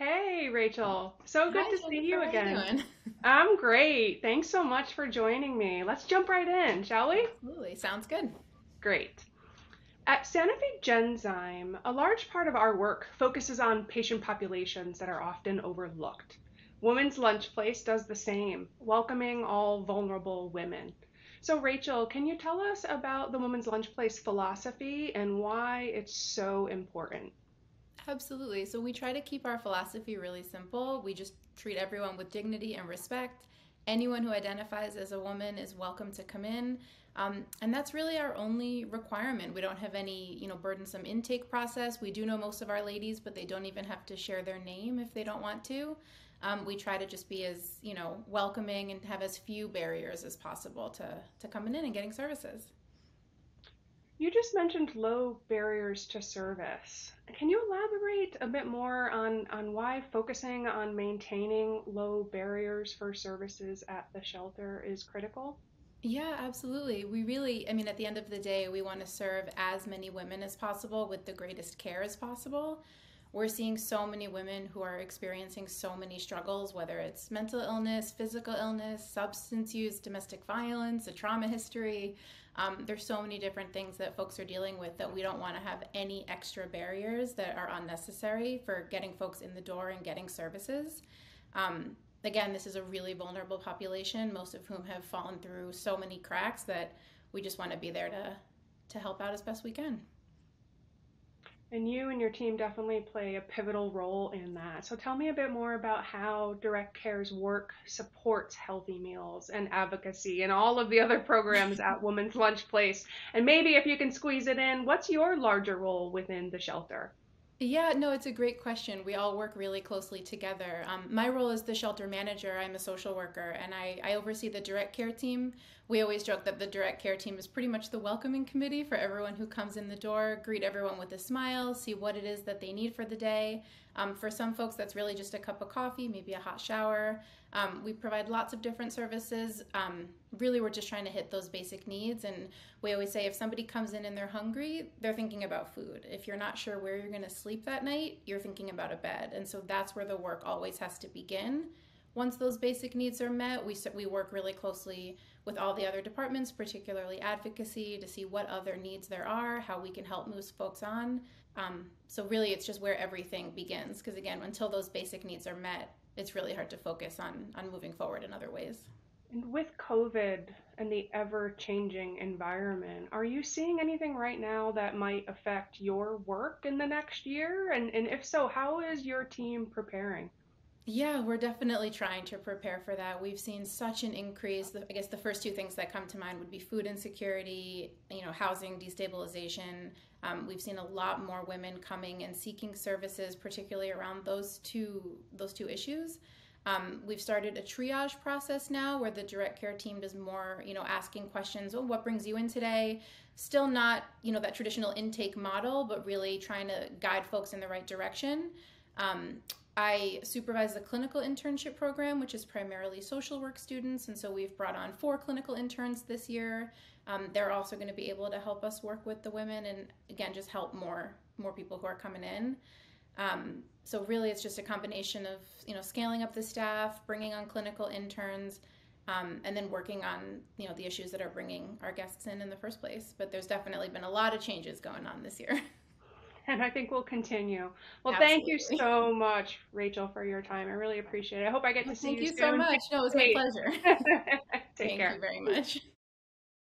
Rachel. So good Hi, to see Jennifer. you How you again. doing? I'm great. Thanks so much for joining me. Let's jump right in, shall we? Absolutely. Sounds good. Great. At Sanofi Genzyme, a large part of our work focuses on patient populations that are often overlooked. Women's Lunch Place does the same, welcoming all vulnerable women. So, Rachel, can you tell us about the Women's Lunch Place philosophy and why it's so important? Absolutely. So we try to keep our philosophy really simple. We just treat everyone with dignity and respect. Anyone who identifies as a woman is welcome to come in. Um, and that's really our only requirement. We don't have any, you know, burdensome intake process. We do know most of our ladies, but they don't even have to share their name if they don't want to. Um, we try to just be as, you know, welcoming and have as few barriers as possible to to coming in and getting services. You just mentioned low barriers to service. Can you elaborate a bit more on, on why focusing on maintaining low barriers for services at the shelter is critical? Yeah, absolutely. We really, I mean, at the end of the day, we want to serve as many women as possible with the greatest care as possible. We're seeing so many women who are experiencing so many struggles, whether it's mental illness, physical illness, substance use, domestic violence, a trauma history. Um, there's so many different things that folks are dealing with that we don't want to have any extra barriers that are unnecessary for getting folks in the door and getting services. Um, again, this is a really vulnerable population, most of whom have fallen through so many cracks that we just want to be there to to help out as best we can. And you and your team definitely play a pivotal role in that. So tell me a bit more about how Direct Care's work supports healthy meals and advocacy and all of the other programs at Women's Lunch Place. And maybe if you can squeeze it in, what's your larger role within the shelter? Yeah, no, it's a great question. We all work really closely together. Um, my role is the shelter manager. I'm a social worker and I, I oversee the direct care team. We always joke that the direct care team is pretty much the welcoming committee for everyone who comes in the door, greet everyone with a smile, see what it is that they need for the day. Um, for some folks, that's really just a cup of coffee, maybe a hot shower. Um, we provide lots of different services. Um, really, we're just trying to hit those basic needs. And we always say if somebody comes in and they're hungry, they're thinking about food. If you're not sure where you're going to sleep that night, you're thinking about a bed. And so that's where the work always has to begin. Once those basic needs are met, we, we work really closely with all the other departments, particularly advocacy, to see what other needs there are, how we can help move folks on. Um, so, really, it's just where everything begins. Because, again, until those basic needs are met, it's really hard to focus on, on moving forward in other ways. And with COVID and the ever changing environment, are you seeing anything right now that might affect your work in the next year? And, and if so, how is your team preparing? Yeah, we're definitely trying to prepare for that. We've seen such an increase. I guess the first two things that come to mind would be food insecurity, you know, housing destabilization. Um, we've seen a lot more women coming and seeking services, particularly around those two those two issues. Um, we've started a triage process now where the direct care team does more, you know, asking questions. Oh, what brings you in today? Still not, you know, that traditional intake model, but really trying to guide folks in the right direction. Um, I supervise the clinical internship program, which is primarily social work students. And so we've brought on four clinical interns this year. Um, they're also going to be able to help us work with the women and, again, just help more more people who are coming in. Um, so really, it's just a combination of you know scaling up the staff, bringing on clinical interns, um, and then working on you know the issues that are bringing our guests in in the first place. But there's definitely been a lot of changes going on this year. And I think we'll continue. Well, thank you so much, Rachel, for your time. I really appreciate it. I hope I get to see Well, see thank you you so much. No, it was my pleasure. Take Thank you very much.